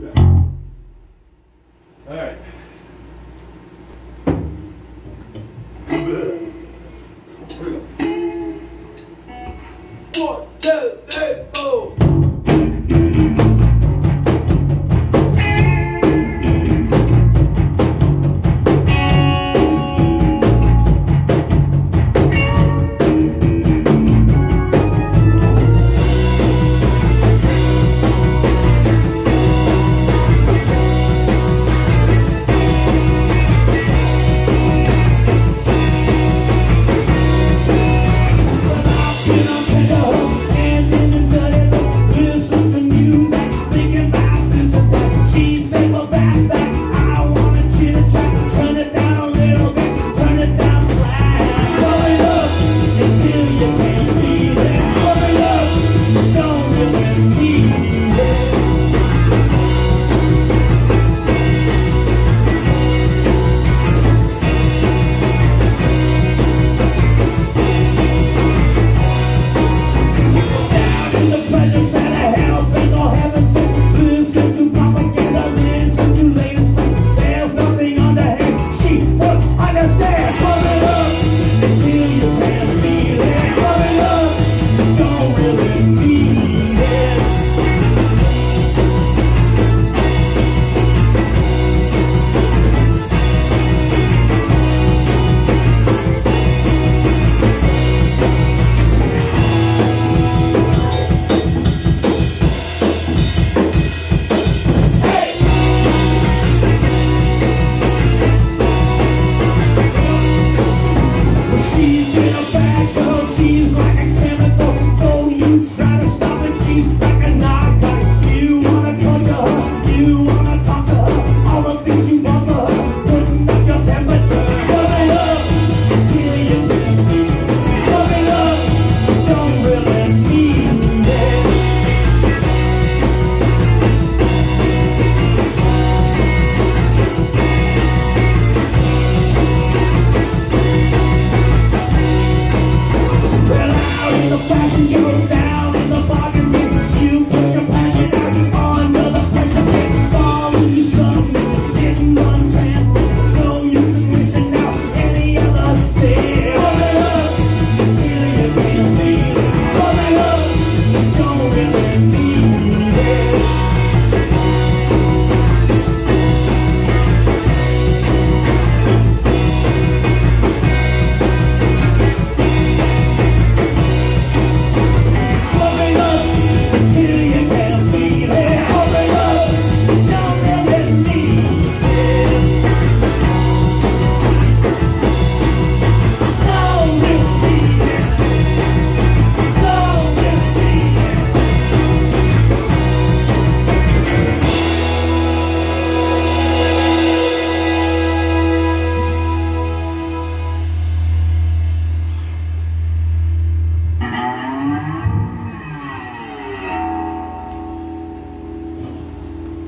All right.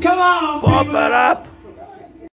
Come on, Pump it up.